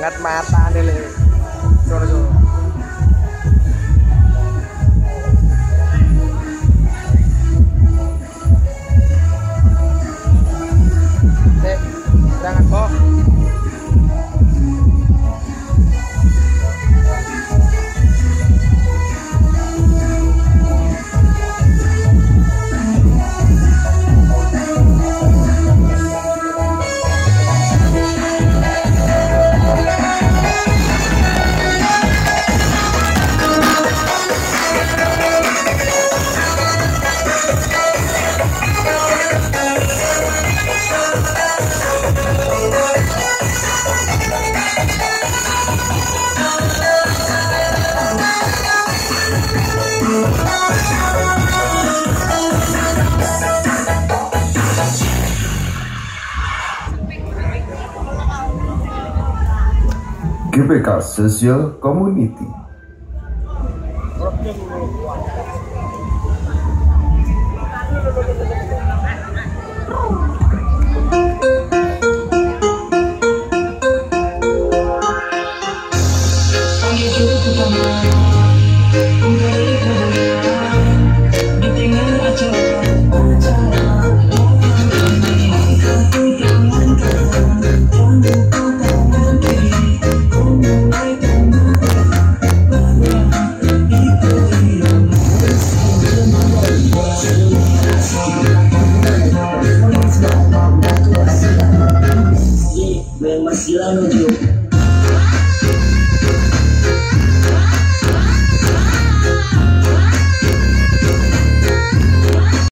banget mata nih le. Jangan kok. GPK Social Community. la ciudad